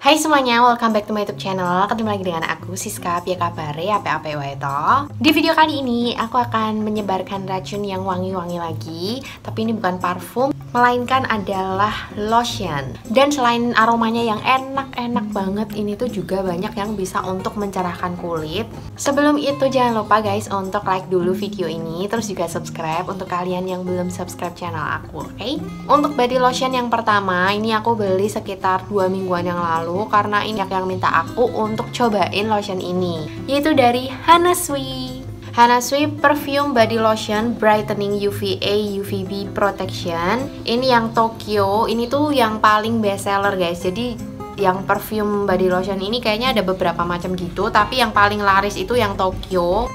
Hai semuanya, welcome back to my YouTube channel. Ketemu lagi dengan aku, Siska. Pia Kabare, apa-apa itu Di video kali ini, aku akan menyebarkan racun yang wangi-wangi lagi. Tapi ini bukan parfum, melainkan adalah lotion. Dan selain aromanya yang enak-enak banget Ini tuh juga banyak yang bisa untuk mencerahkan kulit. Sebelum itu jangan lupa guys untuk like dulu video ini. Terus juga subscribe untuk kalian yang belum subscribe channel aku, oke? Okay? Untuk body lotion yang pertama, ini aku beli sekitar 2 mingguan yang lalu lalu karena ini yang minta aku untuk cobain lotion ini yaitu dari Hana Sui Hana Sui Perfume Body Lotion Brightening UVA UVB Protection. Ini yang Tokyo Ini tuh yang paling best seller guys. Jadi yang perfume body lotion ini kayaknya ada beberapa macam gitu Tapi yang paling laris itu yang Tokyo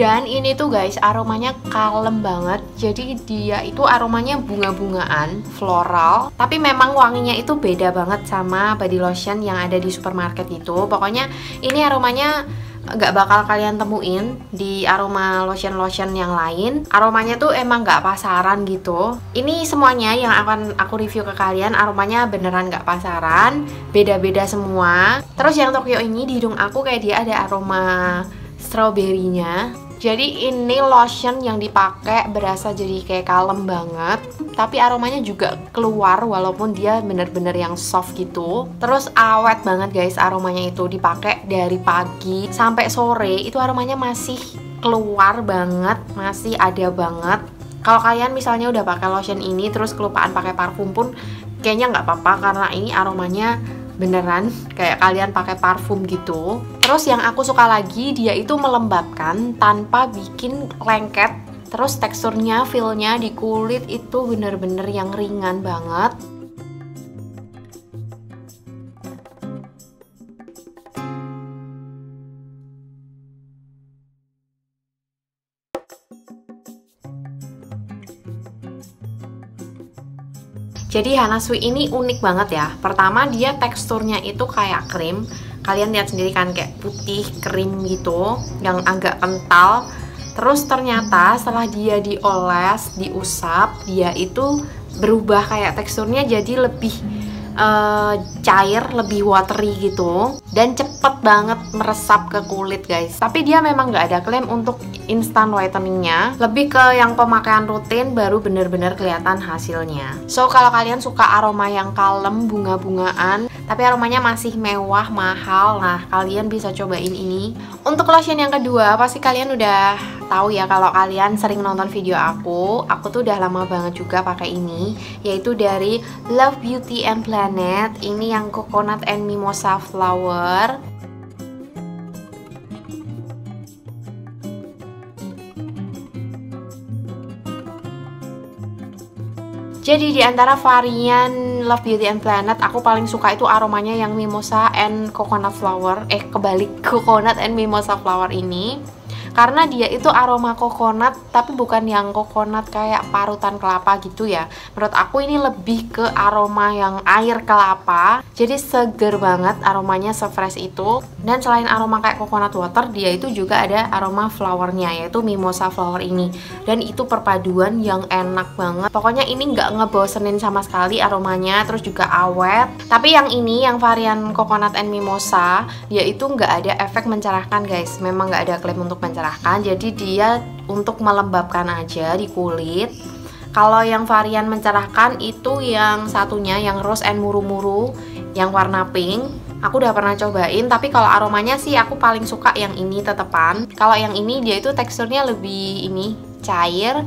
dan ini tuh guys aromanya kalem banget. Jadi dia itu aromanya bunga-bungaan floral. Tapi memang wanginya itu beda banget sama body lotion yang ada di supermarket itu. Pokoknya ini aromanya nggak bakal kalian temuin di aroma lotion-lotion yang lain. Aromanya tuh emang nggak pasaran gitu. Ini semuanya yang akan aku review ke kalian aromanya beneran nggak pasaran. Beda-beda semua. Terus yang Tokyo ini di hidung aku kayak dia ada aroma strawberry-nya jadi ini lotion yang dipakai berasa jadi kayak kalem banget Tapi aromanya juga keluar walaupun dia bener-bener yang soft gitu. Terus awet banget guys aromanya itu dipakai dari pagi sampai sore. Itu aromanya masih keluar banget, masih ada banget. Kalau kalian misalnya udah pakai lotion ini terus kelupaan pakai parfum pun kayaknya nggak apa-apa karena ini aromanya beneran? Kayak kalian pakai parfum gitu? Terus yang aku suka lagi dia itu melembabkan tanpa bikin lengket. Terus teksturnya feelnya di kulit itu bener-bener yang ringan banget Jadi Hana Sui ini unik banget ya. Pertama dia teksturnya itu kayak krim. Kalian lihat sendiri kan kayak putih krim gitu, yang agak kental. Terus ternyata setelah dia dioles, diusap, dia itu berubah kayak teksturnya jadi lebih uh, cair, lebih watery gitu dan cepet banget meresap ke kulit guys. Tapi dia memang nggak ada klaim untuk instant whiteningnya, lebih ke yang pemakaian rutin baru bener-bener kelihatan hasilnya. So kalau kalian suka aroma yang kalem, bunga-bungaan, tapi aromanya masih mewah, mahal, nah kalian bisa cobain ini. Untuk lotion yang kedua, pasti kalian udah tahu ya kalau kalian sering nonton video aku, aku tuh udah lama banget juga pakai ini, yaitu dari Love Beauty and Planet. Ini yang coconut and mimosa flower. Jadi di antara varian Love Beauty and Planet aku paling suka itu aromanya yang mimosa and coconut flower. Eh kebalik coconut and mimosa flower ini karena dia itu aroma kokonat tapi bukan yang kokonat kayak parutan kelapa gitu ya. Menurut aku ini lebih ke aroma yang air kelapa. Jadi seger banget aromanya sefresh itu. Dan selain aroma kayak coconut water dia itu juga ada aroma flowernya yaitu mimosa flower ini. Dan itu perpaduan yang enak banget. Pokoknya ini nggak ngebosenin sama sekali aromanya terus juga awet. Tapi yang ini yang varian coconut and mimosa dia itu nggak ada efek mencerahkan guys. Memang nggak ada klaim untuk mencerahkan mencerahkan jadi dia untuk melembabkan aja di kulit. Kalau yang varian mencerahkan itu yang satunya yang rose and muru-muru yang warna pink. Aku udah pernah cobain tapi kalau aromanya sih aku paling suka yang ini tetepan. Kalau yang ini dia itu teksturnya lebih ini cair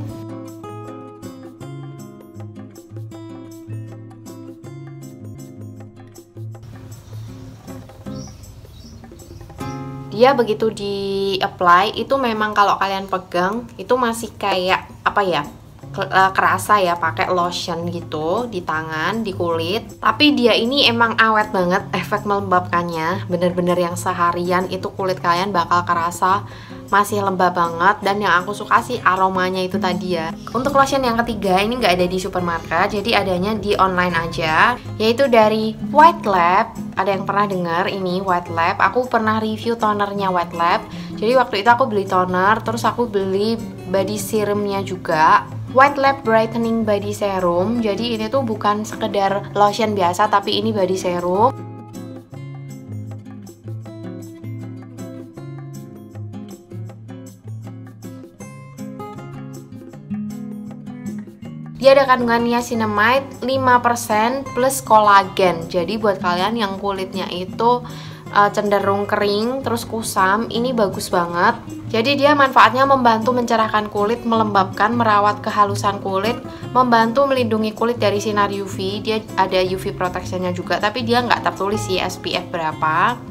dia begitu di apply itu memang kalau kalian pegang itu masih kayak apa ya kerasa ya pakai lotion gitu di tangan di kulit. Tapi dia ini emang awet banget efek melembabkannya. Bener-bener yang seharian itu kulit kalian bakal kerasa masih lembab banget. Dan yang aku suka sih aromanya itu tadi ya. Untuk lotion yang ketiga ini nggak ada di supermarket jadi adanya di online aja. Yaitu dari White Lab. Ada yang pernah dengar ini White Lab? Aku pernah review tonernya White Lab. Jadi waktu itu aku beli toner, terus aku beli body serumnya juga. White Lab Brightening Body Serum. Jadi ini tuh bukan sekedar lotion biasa, tapi ini body serum. Dia ada kandungan niacinamide 5% plus kolagen. Jadi buat kalian yang kulitnya itu uh, cenderung kering terus kusam, ini bagus banget. Jadi dia manfaatnya membantu mencerahkan kulit, melembabkan, merawat kehalusan kulit, membantu melindungi kulit dari sinar UV. Dia ada UV protectionnya juga, tapi dia nggak tertulis sih SPF berapa.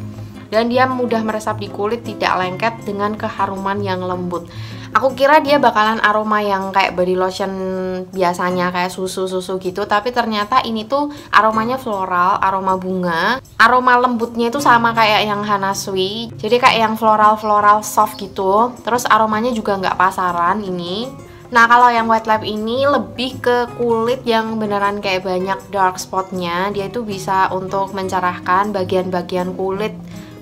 Dan dia mudah meresap di kulit, tidak lengket dengan keharuman yang lembut. Aku kira dia bakalan aroma yang kayak body lotion biasanya kayak susu-susu gitu, tapi ternyata ini tuh aromanya floral, aroma bunga. Aroma lembutnya itu sama kayak yang Hanasui. Jadi kayak yang floral-floral soft gitu. Terus aromanya juga nggak pasaran ini. Nah kalau yang White Lab ini lebih ke kulit yang beneran kayak banyak dark spotnya Dia itu bisa untuk mencerahkan bagian-bagian kulit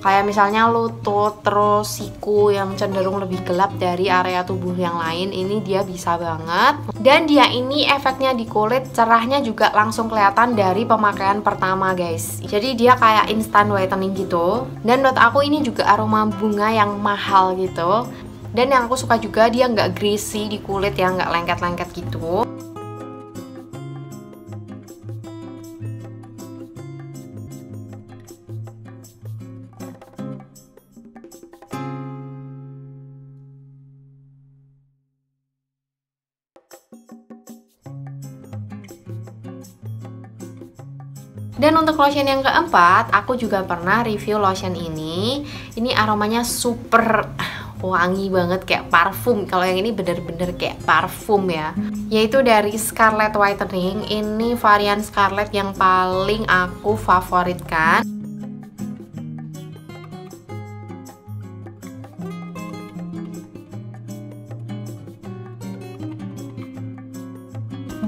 kayak misalnya lutut terus siku yang cenderung lebih gelap dari area tubuh yang lain ini dia bisa banget. Dan dia ini efeknya di kulit cerahnya juga langsung kelihatan dari pemakaian pertama guys. Jadi dia kayak instant whitening gitu. Dan menurut aku ini juga aroma bunga yang mahal gitu. Dan yang aku suka juga dia nggak greasy di kulit yang nggak lengket-lengket gitu Dan untuk lotion yang keempat, aku juga pernah review lotion ini. Ini aromanya super wangi banget kayak parfum. Kalau yang ini bener-bener kayak parfum ya. Yaitu dari Scarlet Whitening. Ini varian Scarlet yang paling aku favoritkan.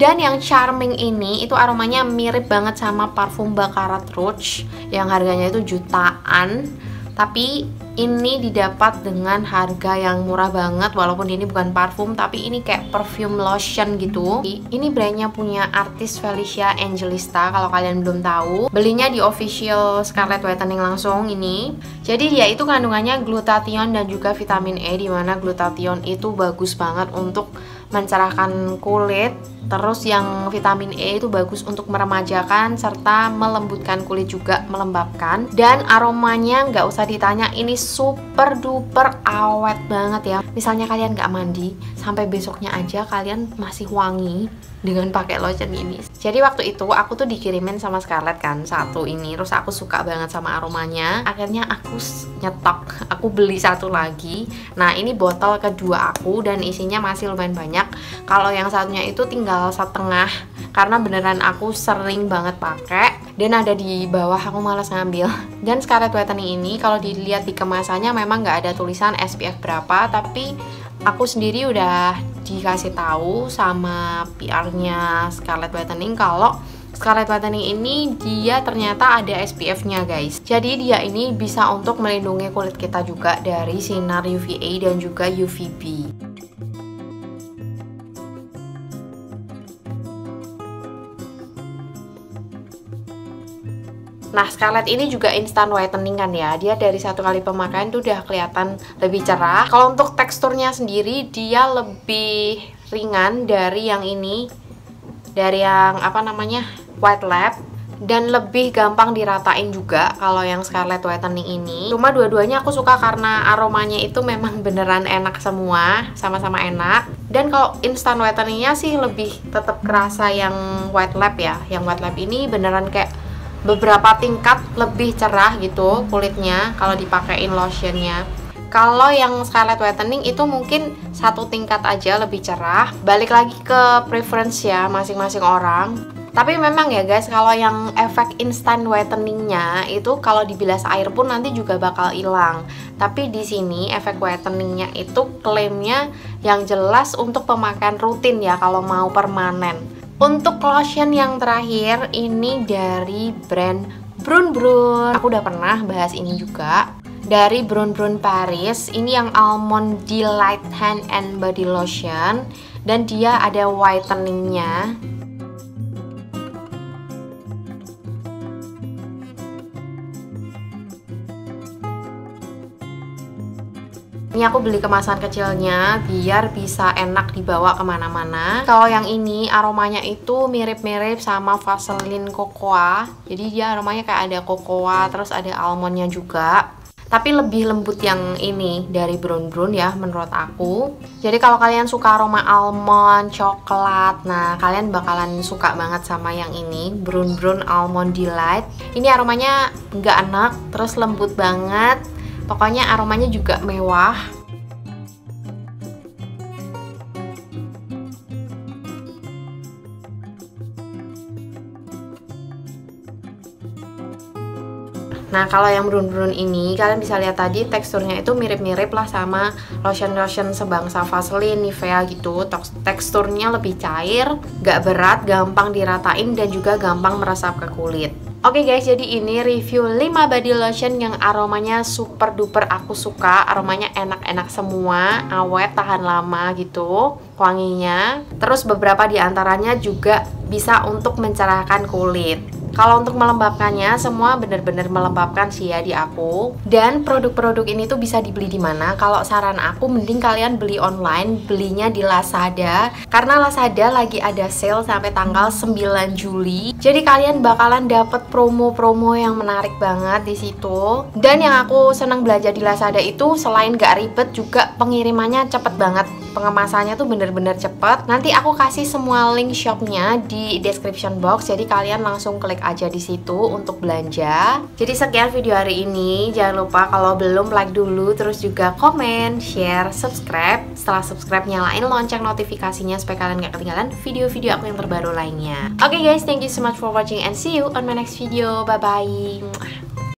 Dan yang charming ini itu aromanya mirip banget sama parfum Baccarat Rouge yang harganya itu jutaan. Tapi ini didapat dengan harga yang murah banget walaupun ini bukan parfum tapi ini kayak perfume lotion gitu. Ini brandnya punya artis Felicia Angelista kalau kalian belum tahu. Belinya di official Scarlett Whitening langsung ini. Jadi dia itu kandungannya glutathione dan juga vitamin E di mana glutathione itu bagus banget untuk mencerahkan kulit terus yang vitamin E itu bagus untuk meremajakan serta melembutkan kulit juga melembabkan. Dan aromanya nggak usah ditanya ini super duper awet banget ya. Misalnya kalian nggak mandi sampai besoknya aja kalian masih wangi dengan pakai lotion ini. Jadi waktu itu aku tuh dikirimin sama Scarlett kan satu ini. Terus aku suka banget sama aromanya. Akhirnya aku nyetok aku beli satu lagi. Nah ini botol kedua aku dan isinya masih lumayan banyak. Kalau yang satunya itu tinggal setengah karena beneran aku sering banget pakai dan ada di bawah aku malas ngambil dan Scarlett Whitening ini kalau dilihat di kemasannya memang nggak ada tulisan SPF berapa tapi aku sendiri udah dikasih tahu sama PR-nya Scarlett Whitening kalau Scarlett Whitening ini dia ternyata ada SPF-nya guys. Jadi dia ini bisa untuk melindungi kulit kita juga dari sinar UVA dan juga UVB. Nah, Scarlett ini juga instant whitening kan ya. Dia dari satu kali pemakaian tuh udah kelihatan lebih cerah. Kalau untuk teksturnya sendiri dia lebih ringan dari yang ini. Dari yang apa namanya? White Lab dan lebih gampang diratain juga kalau yang Scarlett Whitening ini. Cuma dua-duanya aku suka karena aromanya itu memang beneran enak semua, sama-sama enak. Dan kalau instant whiteningnya sih lebih tetap kerasa yang White Lab ya. Yang White Lab ini beneran kayak beberapa tingkat lebih cerah gitu kulitnya kalau dipakein lotionnya. Kalau yang Scarlett Whitening itu mungkin satu tingkat aja lebih cerah. Balik lagi ke preference ya masing-masing orang. Tapi memang ya guys kalau yang efek instant whiteningnya itu kalau dibilas air pun nanti juga bakal hilang. Tapi di sini efek whiteningnya itu klaimnya yang jelas untuk pemakaian rutin ya kalau mau permanen untuk lotion yang terakhir ini dari brand Brun Brun. Aku udah pernah bahas ini juga. dari Brown Brown Paris. Ini yang Almond Delight Hand and Body Lotion dan dia ada whiteningnya. Ini aku beli kemasan kecilnya biar bisa enak dibawa ke mana-mana. Kalau yang ini aromanya itu mirip-mirip sama Vaseline Cocoa. Jadi dia aromanya kayak ada cocoa, terus ada almondnya juga. Tapi lebih lembut yang ini dari Brown Brown ya menurut aku. Jadi kalau kalian suka aroma almond, coklat, nah kalian bakalan suka banget sama yang ini Brown Brown Almond Delight. Ini aromanya nggak enak, terus lembut banget Pokoknya aromanya juga mewah. Nah kalau yang brun-brun ini kalian bisa lihat tadi teksturnya itu mirip-mirip lah sama lotion-lotion sebangsa Vaseline, Nivea gitu Teksturnya lebih cair, gak berat, gampang diratain dan juga gampang meresap ke kulit Oke okay guys, jadi ini review 5 body lotion yang aromanya super duper aku suka. Aromanya enak-enak semua, awet, tahan lama gitu wanginya. Terus beberapa di antaranya juga bisa untuk mencerahkan kulit kalau untuk melembabkannya, semua benar-benar melembabkan sih ya di aku. Dan produk-produk ini tuh bisa dibeli di mana? Kalau saran aku, mending kalian beli online, belinya di Lazada. Karena Lazada lagi ada sale sampai tanggal 9 Juli. Jadi kalian bakalan dapet promo-promo yang menarik banget di situ. Dan yang aku senang belajar di Lazada itu selain gak ribet juga pengirimannya cepet banget pengemasannya tuh bener-bener cepet. Nanti aku kasih semua link shopnya di description box. Jadi kalian langsung klik aja di situ untuk belanja. Jadi sekian video hari ini. Jangan lupa kalau belum like dulu terus juga komen share subscribe. Setelah subscribe nyalain lonceng notifikasinya supaya kalian gak ketinggalan video-video aku yang terbaru lainnya. Oke okay guys. Thank you so much for watching and see you on my next video. Bye bye